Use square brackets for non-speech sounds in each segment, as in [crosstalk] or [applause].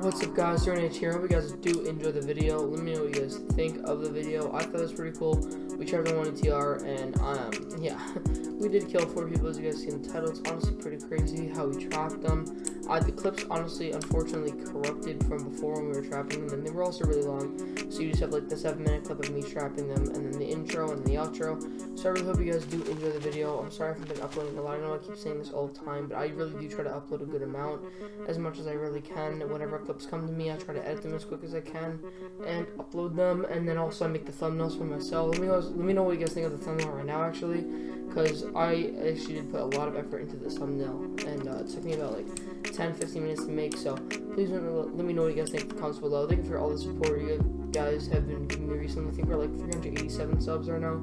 What's up guys, Jordan here. Hope you guys do enjoy the video. Let me know what you guys think of the video. I thought it was pretty cool. We tried to one DTR and um [laughs] yeah, we did kill four people as you guys see in the title. It's honestly pretty crazy how we trapped them. Uh, the clips honestly unfortunately corrupted from before when we were trapping them and they were also really long. So you just have like the seven minute clip of me trapping them and then the intro and the outro. So I really hope you guys do enjoy the video. I'm sorry if I've been uploading a lot. I know I keep saying this all the time, but I really do try to upload a good amount as much as I really can. Whenever clips come to me, I try to edit them as quick as I can and upload them. And then also I make the thumbnails for myself. Let me let me know what you guys think of the thumbnail right now, actually, because I actually did put a lot of effort into this thumbnail, and uh, it took me about like 10-15 minutes to make. So please let me know what you guys think in the comments below. Thank you for all the support you guys have been giving me recently. I think we're like 387 subs right now,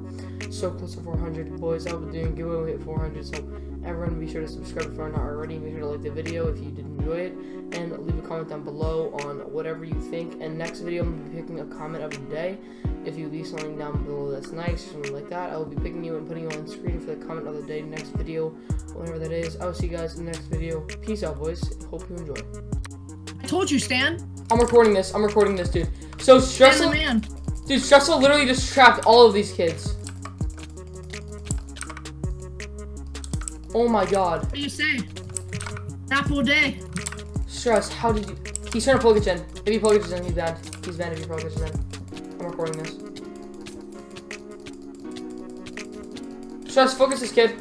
so close to 400. Boys, I'll be doing giveaway. Hit 400, so everyone be sure to subscribe if you're not already. Make sure to like the video if you did enjoy it, and leave a comment down below on whatever you think. And next video, I'm gonna be picking a comment of the day. If you leave something down below that's nice, something like that, I will be picking you and putting you on the screen for the comment of the day next video, whatever that is. I will see you guys in the next video. Peace out, boys. Hope you enjoy. I told you, Stan. I'm recording this. I'm recording this, dude. So Stressful, man. dude, Stressful literally just trapped all of these kids. Oh my god. What do you say? Apple day. Stress, how did you... He's trying to plug it in. If he plugs it in, he's bad. He's bad if he plugs it in. I'm recording this. Stress, focus this kid.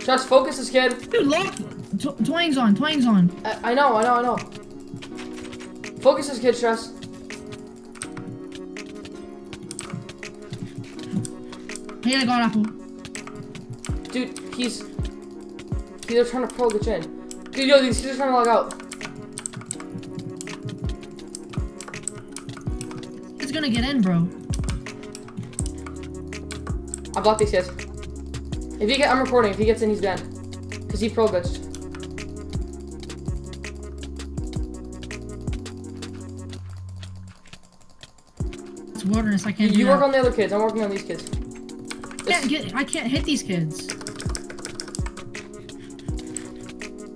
Stress, focus this kid. Dude, look. Twang's on, twang's on. I, I know, I know, I know. Focus this kid, Stress. Hey, I got apple. Dude, he's... He's trying to pearl glitch in. Dude, yo, he's just trying to log out. It's gonna get in, bro. I blocked these kids. If he get, I'm recording. If he gets in, he's banned. Because he pearl glitched. It's wilderness. I can't. You, you work on the other kids. I'm working on these kids. I can't get. I can't hit these kids.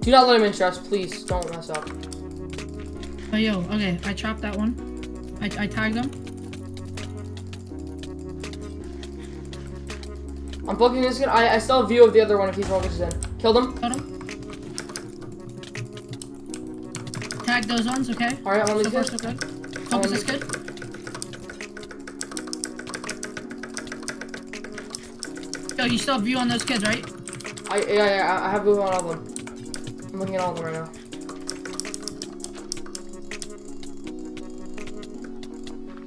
Do not let him in, stress. Please don't mess up. Oh yo, okay. I chopped that one. I I tagged him. I'm blocking this kid. I I still have view of the other one if he's focused in. Killed him. Killed him. Tag those ones, okay? Alright, I'm on so far, so good. Focus is good. Yo, you still have view on those kids, right? I yeah, yeah I have view on all of them. I'm looking at all of them right now.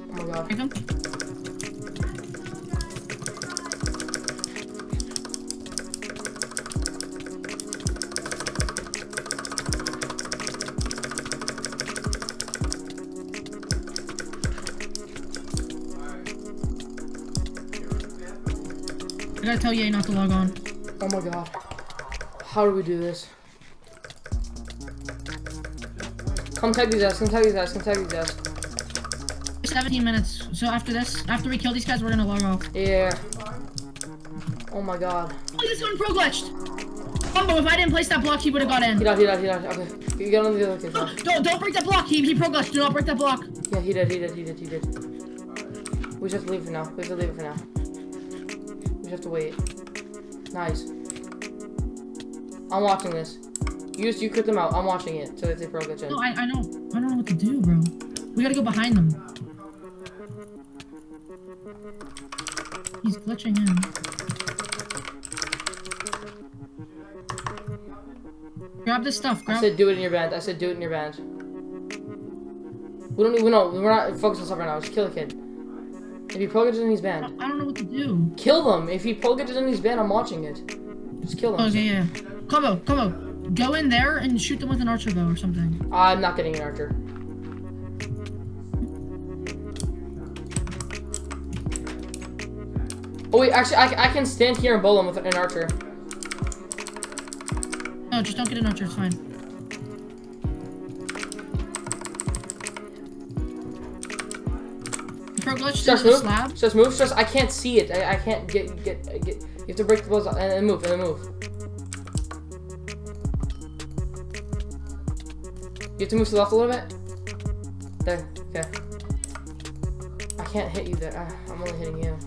Oh my god. I gotta tell you not to log on. Oh my god. How do we do this? Come tag these guys, come tag these guys, come tag these guys. 17 minutes. So after this, after we kill these guys, we're gonna log off. Yeah. Oh my god. Oh, this one pearl glitched. Oh, Combo, if I didn't place that block, he would have got in. He died, he died, he died. Okay. You get on the other now. Don't, don't break that block. He, he pearl glitched. Do not break that block. Yeah, he did, he did, he did, he did. We just leave for now. We have to leave it for now. We just have to wait. Nice. I'm watching this. You just, you crit them out. I'm watching it. So if they pearl glitch in. No, I, I know. I don't know what to do, bro. We gotta go behind them. He's glitching in. Grab this stuff. I Grab. said do it in your band. I said do it in your band. We don't even know. We're not focused on stuff right now. Just kill the kid. If he pearl glitches in his band. I don't know what to do. Kill them. If he pearl glitches in his band, I'm watching it. Just kill them. Okay, yeah. Combo, combo. Go in there and shoot them with an archer bow or something. I'm not getting an archer. Oh wait, actually, I, I can stand here and bowl them with an archer. No, just don't get an archer. It's fine. Pearl glitch Just move. slab. Just move. Just I can't see it. I, I can't get get get. You have to break the balls and then move and then move. Have to move to the left a little bit. There. Okay. I can't hit you there. Ah, I'm only hitting you.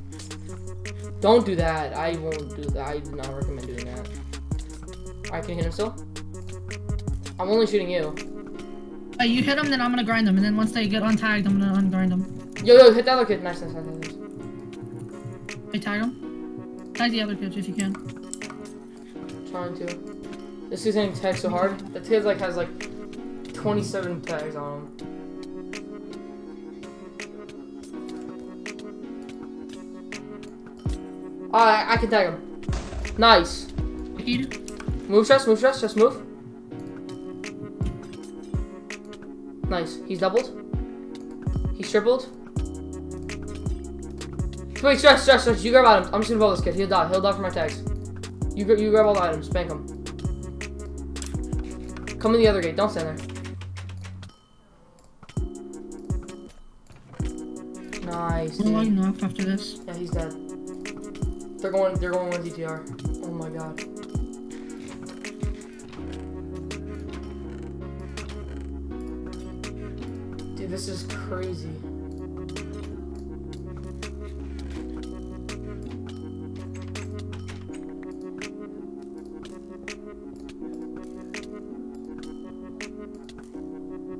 Don't do that. I won't do that. I do not recommend doing that. I can hit him still. I'm only shooting you. Uh, you hit him, then I'm gonna grind them, and then once they get untagged, I'm gonna ungrind them. Yo, yo, hit that other kid. Nice, nice, nice, nice. Hey, tag them. Tag the other kids if you can. Trying to. This is getting tagged so hard. The kid like has like 27 tags on him. Oh, I, I can tag him. Nice. Move stress, move stress, just move. Nice. He's doubled. He's tripled. Wait, stress, stress, stress. You grab items. I'm just gonna roll this kid. He'll die. He'll die for my tags. You, you grab all the items. Spank him. Come in the other gate. Don't stand there. Nice. One knocked after this. Yeah, he's dead. They're going. They're going with DTR. Oh my god. Dude, this is crazy.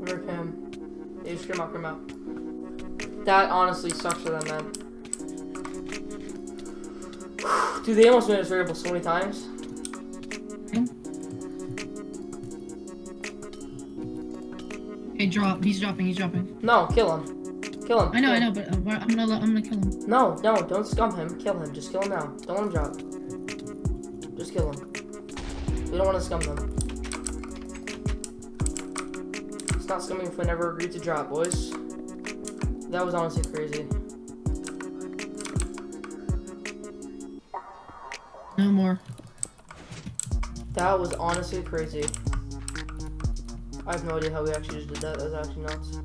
Rip him. Yeah, you scream out, scream out. That honestly sucks for them, man. [sighs] Dude, they almost made us raidable so many times. Hey, drop. He's dropping. He's dropping. No, kill him. Kill him. I know. I know, but uh, I'm gonna. I'm gonna kill him. No, no, don't scum him. Kill him. Just kill him now. Don't let him drop. Just kill him. We don't want to scum them. It's not scumming if we never agreed to drop, boys. That was honestly crazy. No more. That was honestly crazy. I have no idea how we actually just did that. That was actually nuts.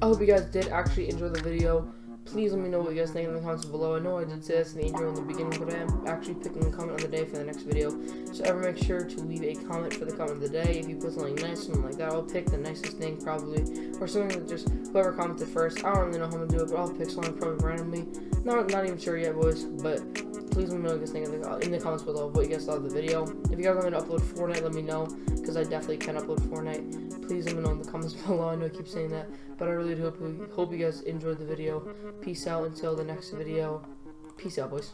I hope you guys did actually enjoy the video. Please let me know what you guys think in the comments below. I know I did say this in the intro in the beginning, but I am actually picking a comment of the day for the next video. So ever make sure to leave a comment for the comment of the day. If you put something nice, something like that, I'll pick the nicest thing probably. Or something that just whoever commented first. I don't really know how I'm gonna do it, but I'll pick something probably randomly. Not, not even sure yet, boys, but please let me know what you guys think in the, in the comments below what you guys thought of the video. If you guys want me to upload Fortnite, let me know, because I definitely can upload Fortnite. Please let me know in the comments [laughs] below. I know I keep saying that, but I really do hope, hope you guys enjoyed the video. Peace out until the next video. Peace out, boys.